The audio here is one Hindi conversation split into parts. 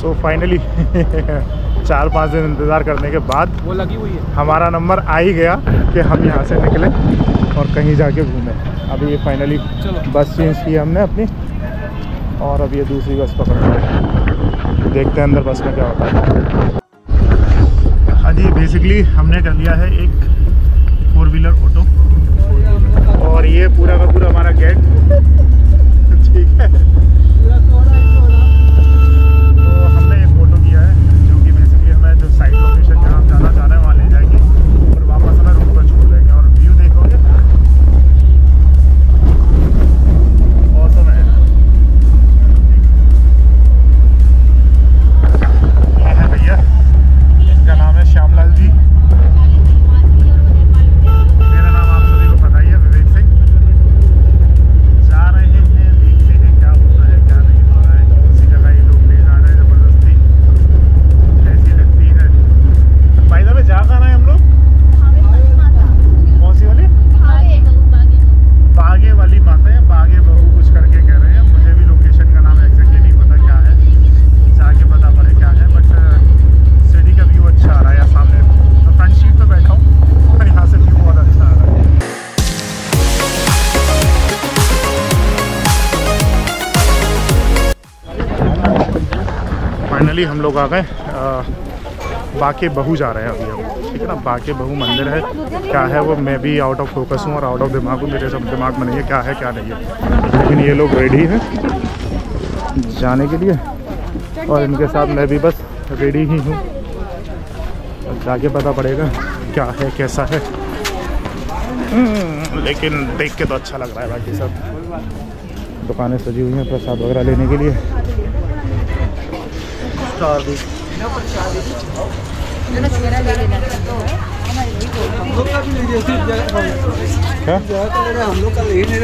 सो फाइनली चार पाँच दिन इंतज़ार करने के बाद वो लगी हुई है। हमारा नंबर आ ही गया कि हम यहाँ से निकलें और कहीं जाके घूमें। अभी ये फाइनली बस चेंज की हमने अपनी और अब ये दूसरी बस पकड़ रहे देखते हैं अंदर बस में क्या होता है। हाँ जी बेसिकली हमने कर लिया है एक फोर व्हीलर ऑटो और ये पूरा का पूरा हमारा गेट ठीक है। फाइनली हम लोग आ गए बाके बहू जा रहे हैं अभी हम। ठीक है ना? बाके बहू मंदिर है। क्या है वो? मैं भी आउट ऑफ़ फोकस हूँ और आउट ऑफ़ दिमाग हूँ। मेरे सब दिमाग में नहीं है क्या है क्या नहीं है। लेकिन ये लोग रेडी हैं जाने के लिए। और इनके साथ मैं भी बस रेडी ही हूँ। जाके पता पड़ेगा क्या है कैसा है। हम्म, लेकिन देख के तो अच्छा लग रहा है बाकी सब। दुकानें सजी हुई हैं प्रसाद वगैरह लेने के लिए। स्टार दी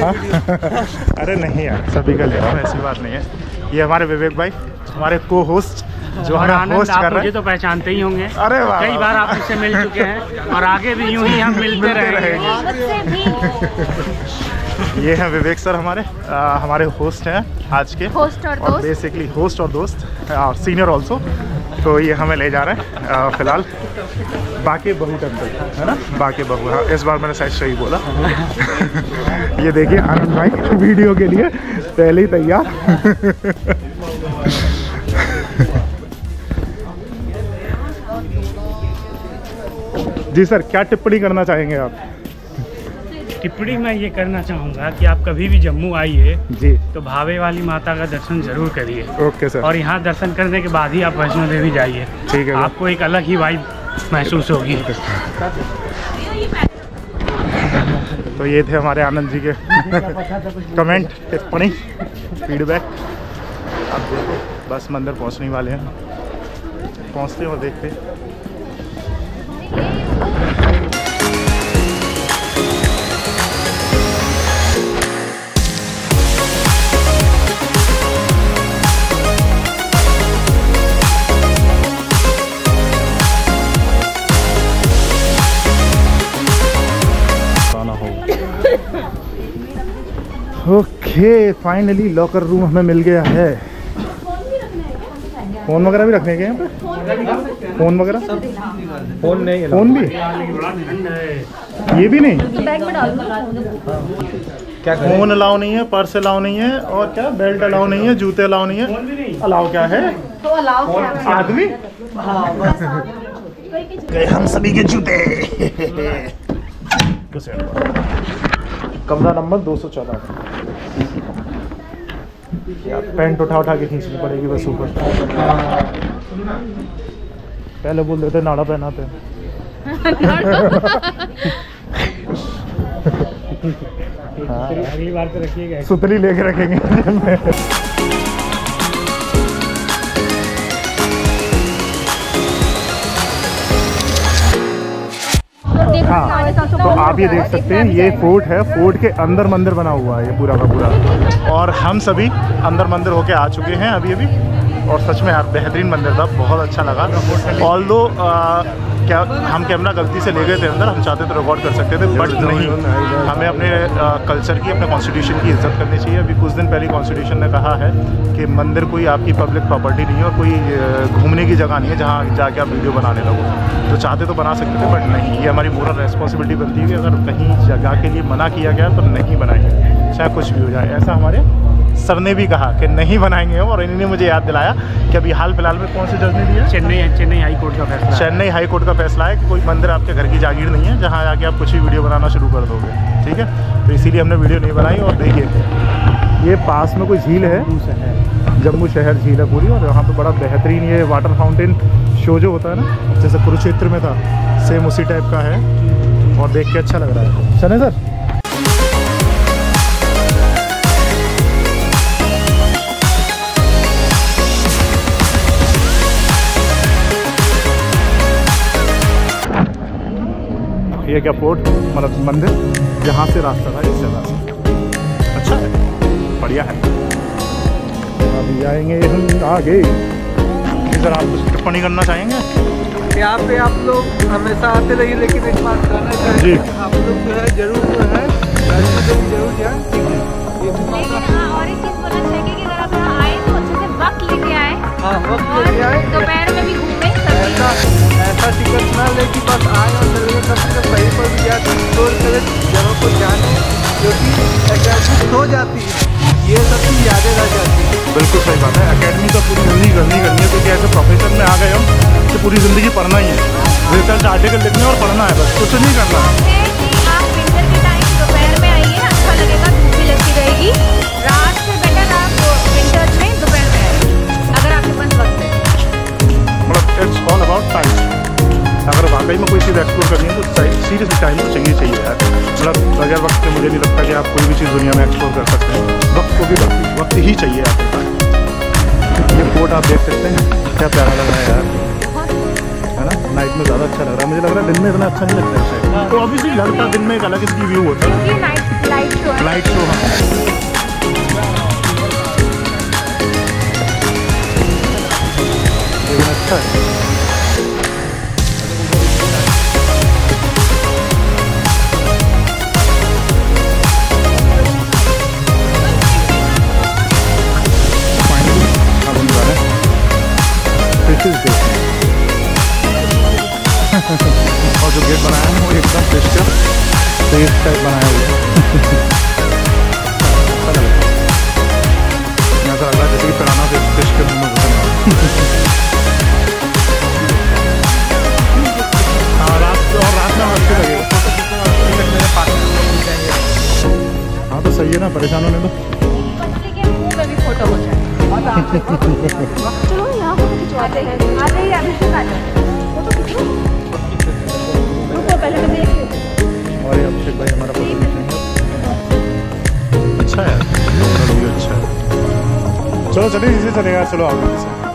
हाँ? अरे नहीं यार सभी का ले रहा हूँ ऐसी बात नहीं है ये हमारे विवेक भाई हमारे को होस्ट जो और हमें आनंद होस्ट आप कर रहे मुझे हैं। तो पहचानते ही होंगे। अरे वाह कई बार आप मुझसे मिल चुके हैं और आगे भी यूँ ही हम मिलते मिलते रहेंगे। ये हैं विवेक सर हमारे आ, हमारे होस्ट हैं आज के। होस्ट और और दोस्त। बेसिकली होस्ट और दोस्त और सीनियर ऑल्सो तो ये हमें ले जा रहे हैं फ़िलहाल। बाकी बहू टेंपल है ना? बाकी बहू हाँ इस बार मैंने शायद सही बोला। ये देखिए आनंद भाई वीडियो के लिए पहले ही तैयार। जी सर क्या टिप्पणी करना चाहेंगे आप? टिप्पणी मैं ये करना चाहूँगा कि आप कभी भी जम्मू आइए जी। तो भावे वाली माता का दर्शन ज़रूर करिए। Okay sir. और यहाँ दर्शन करने के बाद ही आप वैष्णो देवी जाइए। ठीक है आपको एक अलग ही वाइब महसूस होगी। तो ये थे हमारे आनंद जी के कमेंट टिप्पणी फीडबैक अब देखो बस मंदिर पहुँचने वाले हैं। पहुँचते और देखते ओके फाइनली लॉकर रूम हमें मिल गया है। फ़ोन वगैरह भी रखने के यहाँ पे? फ़ोन वगैरह? फ़ोन नहीं फ़ोन भी? ये भी नहीं? डाल क्या फ़ोन अलाउ नहीं है पर्स अलाउ नहीं है और क्या? बेल्ट अलाउ नहीं है जूते अलाउ नहीं है। अलाउ क्या है? तो अलाउ क्या है? आदमी? गए हम सभी के जूते। कमरा नंबर दो सौ चौदह। पेंट उठा उठा के खींचनी पड़ेगी बस ऊपर। पहले बोल देते नाड़ा पहनाते। हैं अगली बार तो रखिएगा। सुतली लेके रखेंगे। तो आप ये देख सकते हैं ये फोर्ट है फोर्ट के अंदर मंदिर बना हुआ है ये पूरा का पूरा। और हम सभी अंदर मंदिर होके आ चुके हैं अभी अभी और सच में यार बेहतरीन मंदिर था बहुत अच्छा लगा। ऑल दो क्या हम कैमरा गलती से ले गए थे अंदर, हम चाहते तो रिकॉर्ड कर सकते थे बट नहीं। हमें अपने कल्चर की, अपने कॉन्स्टिट्यूशन की इज़्ज़त करनी चाहिए। अभी कुछ दिन पहले कॉन्स्टिट्यूशन ने कहा है कि मंदिर कोई आपकी पब्लिक प्रॉपर्टी नहीं है और कोई घूमने की जगह नहीं है जहाँ जाके आप वीडियो बनाने लगो। तो चाहते तो बना सकते थे बट नहीं। ये हमारी मोरल रेस्पॉन्सिबिलिटी बनती है कि अगर कहीं जगह के लिए मना किया गया तो नहीं बनाएँगे। चाहे कुछ भी हो जाए, ऐसा हमारे सर ने भी कहा कि नहीं बनाएँगे हम और इन्होंने मुझे याद दिलाया कि अभी हाल फ़िलहाल में कौन से जज ने दिया चेन्नई चेन्नई हाई कोर्ट का फैसला चेन्नई हाई कोर्ट का फैसला है कि कोई मंदिर आपके घर की जागीर नहीं है जहाँ आके आप कुछ भी वीडियो बनाना शुरू कर दोगे ठीक है? तो इसीलिए हमने वीडियो नहीं बनाई और देखिए ये पास में कोई झील है? जम्मू शहर। झील है पूरी और यहाँ पर बड़ा बेहतरीन ये वाटर फाउंटेन शो जो होता है ना जैसे कुरुक्षेत्र में था सेम उसी टाइप का है और देख के अच्छा लग रहा है। चले सर? ये क्या पोर्ट? मतलब मंदिर? जहाँ से रास्ता था इस जगह से। अच्छा है बढ़िया है। अभी आएँगे हम आगे। सर आप कुछ टिप्पणी करना चाहेंगे? यहाँ पे आप लोग हमेशा आते रहिए लेकिन एक बात कहना जी। चाहिए आप लोग जो है ज़रूर जो है ज़रूर जाए। है? हाँ और एक चीज़ बोलना चाहिए कि अगर आप यहाँ आए तो अच्छे से वक्त लेके आए। हाँ और दोपहर में भी ऐसा ऐसा टिकट ना ले कि बस आए और चले गए। कम से कम कहीं पर भी जाए एक्सप्लोर करें जगह को जाने क्योंकि एकेडमी हो जाती है। ये सब चीज़ यादें रह जाती है। बिल्कुल सही बात है। एकेडमी तो पूरी ज़िंदगी करनी करनी है। क्योंकि ऐसे प्रोफेशन में आ गए हम कि पूरी ज़िंदगी पढ़ना ही है। रिसर्च आर्टिकल लिखने और पढ़ना है बस कुछ नहीं करना। है है चीज़ एक्सप्लोर करनी है तो सीरियसली टाइम तो चाहिए चाहिए यार। मतलब बगैर वक्त के मुझे नहीं लगता कि आप कोई भी चीज़ दुनिया में एक्सप्लोर कर सकते हैं वक्त को भी वक्त वक्त ही चाहिए आपके पास। ये बोट आप देख सकते हैं। क्या प्यारा लग रहा है यार। है ना? नाइट में ज़्यादा अच्छा लग रहा है। मुझे लग रहा है दिन में इतना अच्छा नहीं लगता है तो ऑब्वियसली लगता दिन में एक अलग इसकी व्यू होता है। है। लाइट शो हाँ। अच्छा है। Fishes देखने और जो गेट बनाया है वो एकदम फ़िश का पेस्ट टाइप बनाया हुआ है लग रहा है ऐसा लग रहा है जैसे कि पिराना फ़िश फ़िश के मुँह में घुसना हाँ रात और रात में अच्छे हाँ तो सही है ना परेशान होने दो। मछली के मुँह में भी फ़ोटो हो जाए। चलो हैं। रुको पहले मैं देख और अभिषेक भाई हमारा अच्छा है। अच्छा है। चलो चलिए इसी चलेगा। चलो आओ से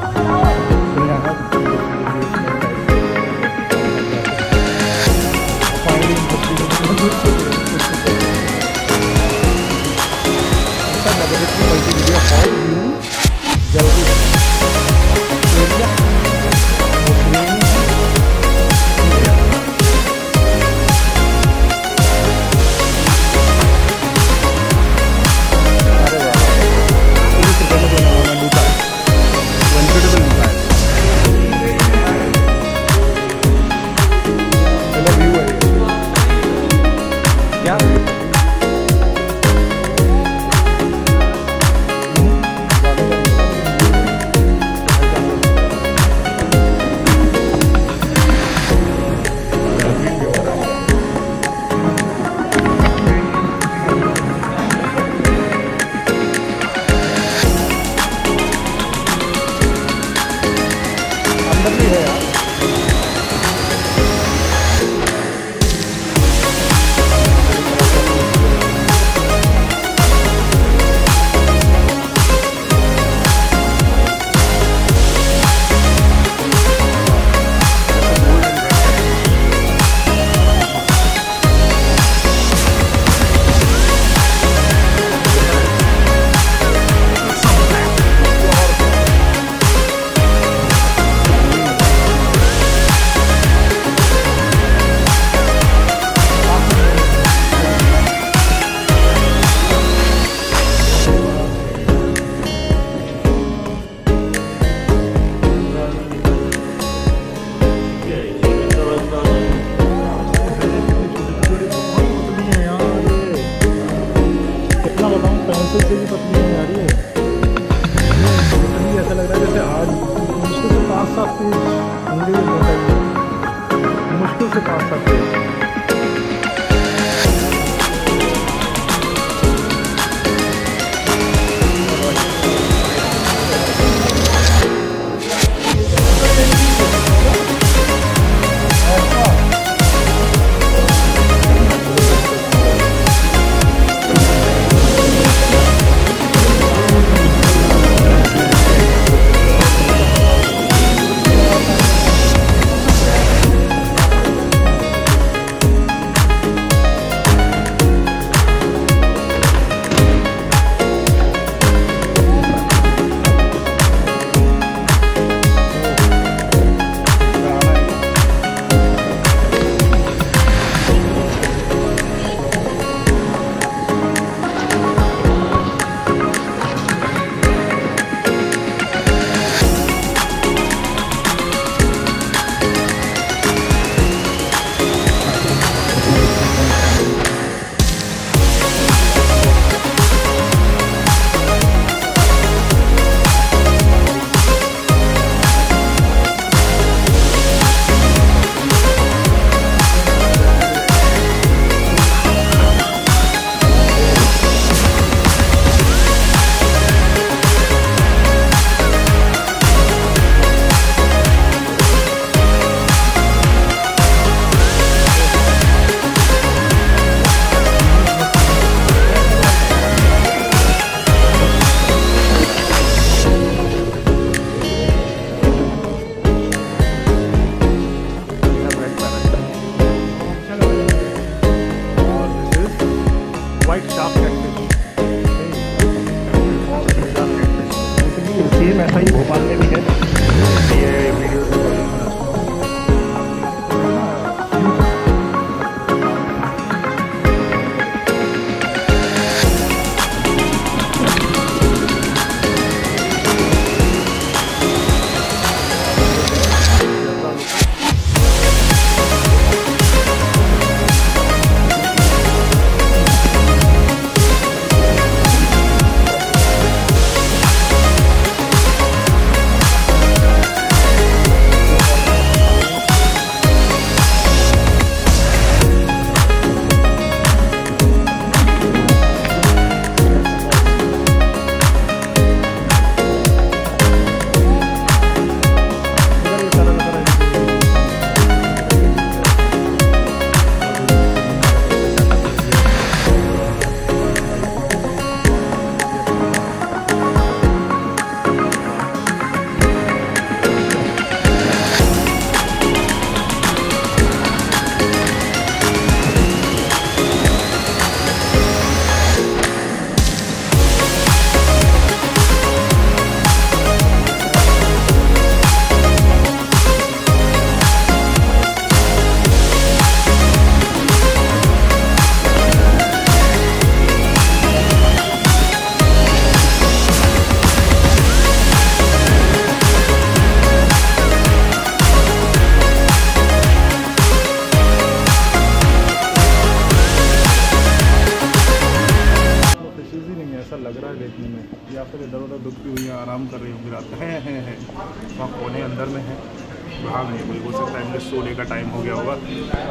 सोने का टाइम हो गया होगा।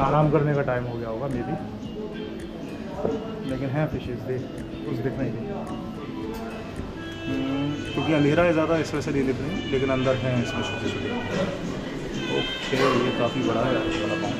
आराम करने का टाइम हो गया होगा मे बी लेकिन हैं फिशेज देख कुछ दिख नहीं हम्म, क्योंकि अंधेरा है ज़्यादा इस वजह से नहीं दिख रही। लेकिन अंदर हैं इसमें छोटे छोटे ओके ये काफ़ी बड़ा है बड़ा पाँव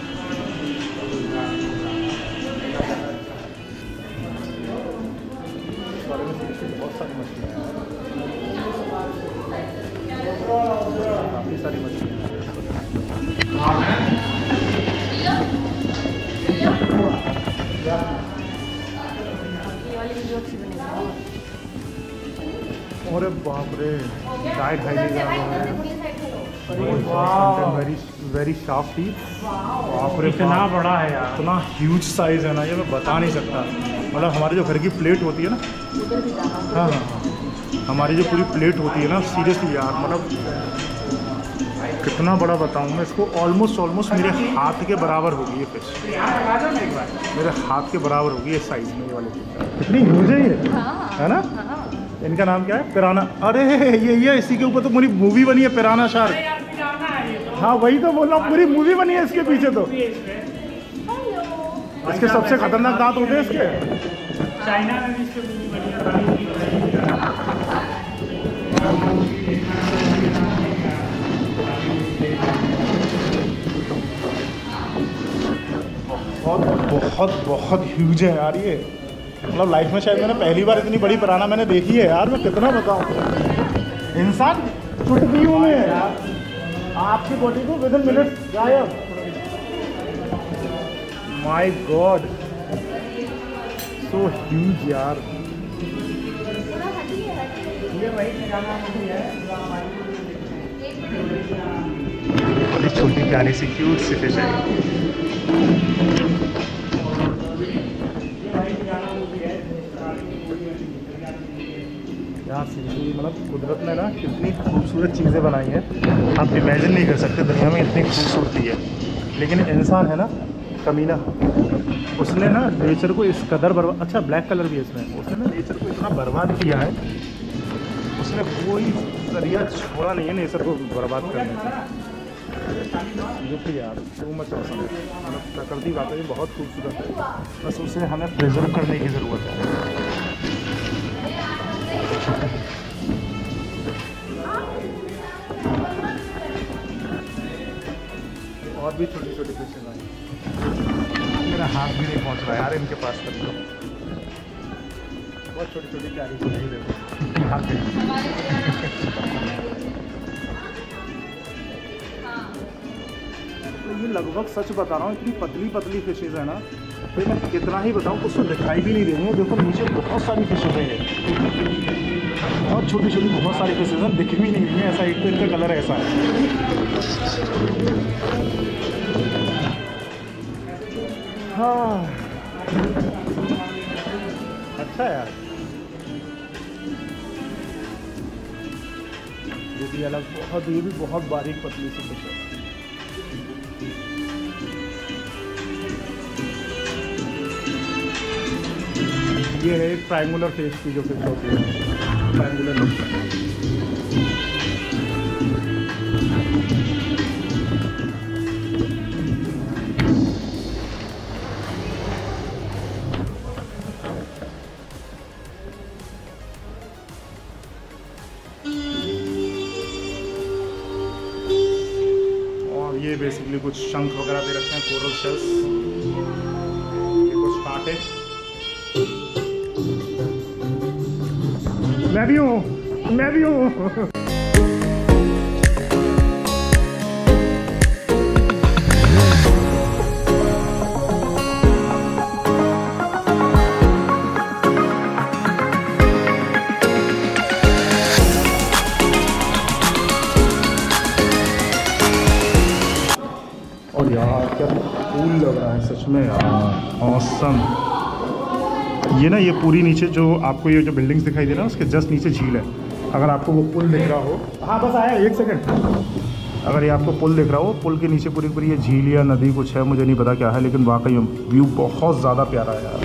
डाइट हाई वेरी वेरी शार्प टी बाप रे इतना बड़ा है यार। इतना ह्यूज साइज़ है ना ये मैं बता नहीं सकता। मतलब हमारे जो घर की प्लेट होती है ना। हाँ हाँ हाँ। हमारी जो पूरी प्लेट होती है ना सीरियसली यार मतलब कितना बड़ा बताऊँ मैं इसको ऑलमोस्ट ऑलमोस्ट मेरे हाथ के बराबर होगी ये फ़िश मेरे हाथ के बराबर होगी ये साइज़ में ये वाली कितनी ह्यूज है ये। है। ना? हाँ। इनका नाम क्या है? पिराना। अरे ये ये इसी के ऊपर तो पूरी मूवी बनी है पिराना शार्क है तो। हाँ वही तो बोल रहा हूँ पूरी मूवी बनी है इसके पीछे तो। इसके सबसे खतरनाक दांत होते हैं इसके। चाइना में भी इसके मूवी बनी बनी हुई है। बहुत बहुत बहुत ह्यूज है यार ये। मतलब लाइफ में शायद मैंने पहली बार इतनी बड़ी पिराना मैंने देखी है यार, मैं कितना बताऊँ? इंसान चुटकियों में। आपकी बॉडी को विद इन मिनट गायब। माय गॉड सो ह्यूज यार। छोटी प्यारी सी क्यूट सी फ़िश है। यार सीरियसली मतलब कुदरत ने ना कितनी खूबसूरत चीज़ें बनाई हैं। आप इमेजिन नहीं कर सकते, दुनिया में इतनी खूबसूरती है। लेकिन इंसान है ना, कमीना। उसने ना नेचर को इस कदर बर्बाद अच्छा ब्लैक कलर भी है इसमें। उसने ना नेचर को इतना बर्बाद किया है, उसने कोई ज़रिया छोड़ा नहीं है नेचर को बर्बाद करने का यार मच मतलब प्रकृति वाकई बहुत खूबसूरत है। बस उसे हमें प्रिजर्व करने की ज़रूरत है। और भी छोटी छोटी फिशेज आई मेरा हाथ भी नहीं पहुँच रहा है यार इनके पास तक तो। बहुत छोटी छोटी प्यारी नहीं देखो। हाथ तो ये लगभग सच बता रहा हूँ इतनी पतली पतली फिशेज है ना फिर मैं कितना ही बताऊँ कुछ तो दिखाई भी नहीं दे रही है। देखो नीचे बहुत सारी फिशेज है बहुत छोटी छोटी बहुत सारी फिशेज हैं दिख भी नहीं रही है ऐसा एक तो इनका कलर ऐसा। है हाँ अच्छा यार। ये भी अलग बहुत, ये भी बहुत बारीक पतली सी फ़िश है। ये है एक ट्रायंगुलर फेस की जो फ़िश होती है। ट्रायंगुलर शंख वगैरह दे रखे हैं कोरल शेल्स कुछ कांटे। मैं भी हूँ, मैं भी हूँ। लग रहा है, सच में औसम ये ना, ये पूरी नीचे जो आपको ये जो बिल्डिंग्स दिखाई दे रहा है उसके जस्ट नीचे झील है। अगर आपको वो पुल दिख रहा हो हाँ बस आया, एक सेकंड अगर ये आपको पुल दिख रहा हो, पुल के नीचे पूरी पूरी ये झील या नदी कुछ है, मुझे नहीं पता क्या है, लेकिन वाकई व्यू बहुत ज़्यादा प्यारा है यार।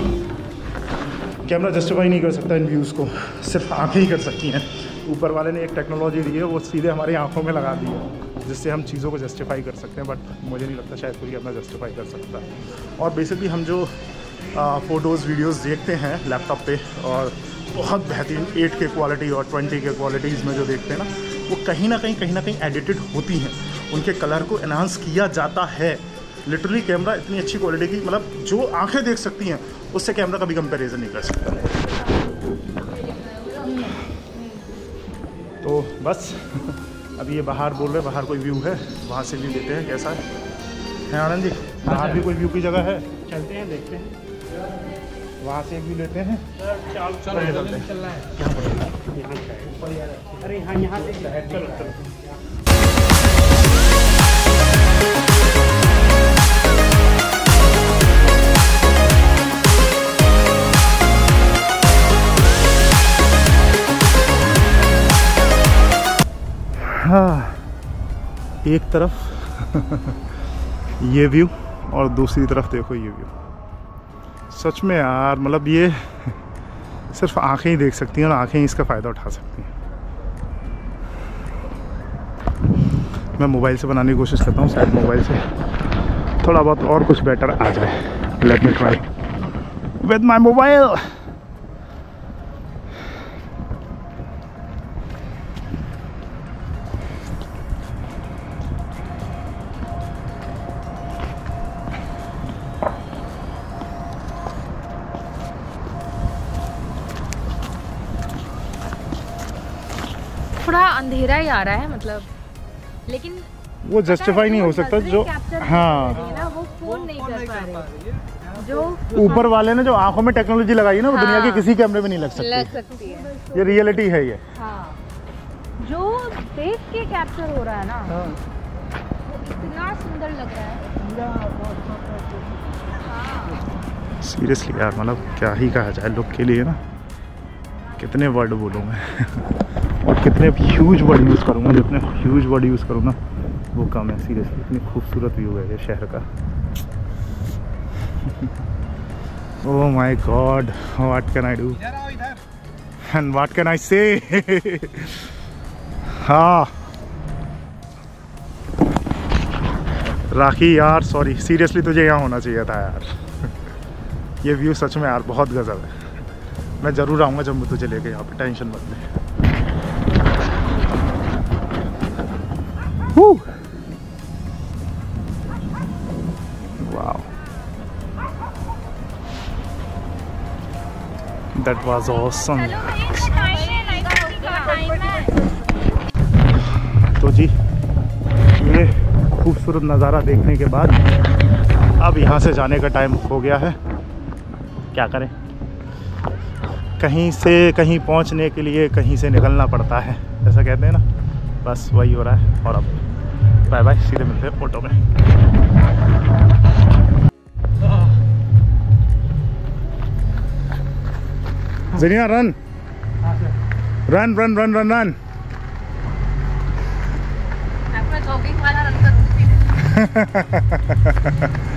कैमरा जस्टिफाई नहीं कर सकता इन व्यूज़ को, सिर्फ़ आँखें ही कर सकती हैं। ऊपर वाले ने एक टेक्नोलॉजी दी है, वो सीधे हमारी आँखों में लगा दी है। जिससे हम चीज़ों को जस्टिफाई कर सकते हैं बट मुझे नहीं लगता शायद कोई अपना जस्टिफाई कर सकता। और बेसिकली हम जो फ़ोटोज़ वीडियोज़ देखते हैं लैपटॉप पे, और बहुत बेहतरीन एट के क्वालिटी और ट्वेंटी के क्वालिटीज़ में जो देखते हैं ना, वो कहीं ना कहीं कहीं ना कहीं एडिटेड होती हैं। उनके कलर को एनहांस किया जाता है। लिटरली कैमरा इतनी अच्छी क्वालिटी की मतलब जो आँखें देख सकती हैं, उससे कैमरा कभी कंपैरिजन नहीं कर सकता। तो बस। अभी ये बाहर बोल रहे बाहर कोई व्यू है वहाँ से भी लेते हैं कैसा है? है आनंद जी बाहर भी कोई व्यू की जगह है? चलते हैं देखते हैं। वहाँ से भी व्यू लेते हैं। चलो चलो चलते हैं। यहाँ से अरे हाँ यहाँ से। चलो चलो। हाँ एक तरफ़ ये व्यू और दूसरी तरफ़ देखो ये व्यू सच में यार मतलब ये सिर्फ़ आँखें ही देख सकती हैं और आँखें ही इसका फ़ायदा उठा सकती हैं। मैं मोबाइल से बनाने की कोशिश करता हूँ, शायद मोबाइल से थोड़ा बहुत और कुछ बेटर आ जाए। Let me try with my mobile अंधेरा ही आ रहा है मतलब। लेकिन वो जस्टिफाई नहीं हो सकता जो हाँ। वो फ़ोन नहीं कर पा रहे। जो ऊपर वाले ने जो आँखों में टेक्नोलॉजी लगाई है ना वो दुनिया के हाँ। किसी कैमरे में नहीं लग लग सकती सकती है। ये रियलिटी है ये। हाँ। जो देख के कैप्चर हो रहा है ना वो इतना सुंदर लग रहा है। सीरियसली यार मतलब क्या ही कहा जाए लुक के लिए ना। कितने वर्ड बोलूँ मैं? और कितने ह्यूज वर्ड यूज़ करूँगा जितने ह्यूज वर्ड यूज़ करूँ ना वो कम है सीरियसली इतनी खूबसूरत व्यू है ये शहर का। ओह my god what can I do and what can I say हाँ। राखी यार सॉरी सीरियसली तुझे यहाँ होना चाहिए था यार। ये व्यू सच में यार बहुत गजब है। मैं ज़रूर आऊँगा जब मैं तुझे लेके यहाँ पे टेंशन मत ले. That was awesome. तो जी ये खूबसूरत नज़ारा देखने के बाद अब यहाँ से जाने का टाइम हो गया है। क्या करें? कहीं से कहीं पहुँचने के लिए कहीं से निकलना पड़ता है ऐसा कहते हैं ना। बस वही हो रहा है और अब बाय बाय सीधे मिलते हैं ऑटो में। जनिया run run run run run run वाला रन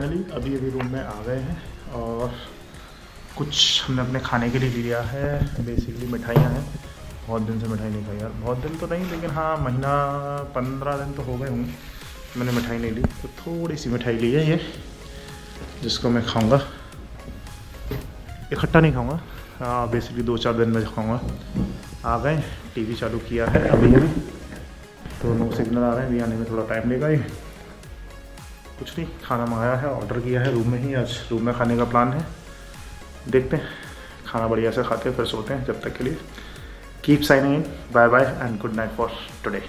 फाइनली अभी अभी रूम में आ गए हैं और कुछ हमने अपने खाने के लिए लिया है। बेसिकली मिठाइयाँ हैं। बहुत दिन से मिठाई नहीं खाई यार। बहुत दिन तो नहीं, लेकिन हाँ महीना पंद्रह दिन तो हो गए होंगे। मैंने मिठाई नहीं ली। तो थोड़ी सी मिठाई ली है ये, जिसको मैं खाऊँगा। इकट्ठा नहीं खाऊँगा। हाँ बेसिकली दो चार दिन में खाऊँगा। आ गए टीवी चालू किया है अभी। अभी तो नो सिग्नल आ रहे हैं। अभी आने में थोड़ा टाइम लेगा ये। कुछ नहीं, खाना मंगाया है ऑर्डर किया है रूम में ही आज रूम में खाने का प्लान है। देखते हैं, खाना बढ़िया से खाते हैं, फिर सोते हैं, जब तक के लिए। Keep signing in bye bye and good night for today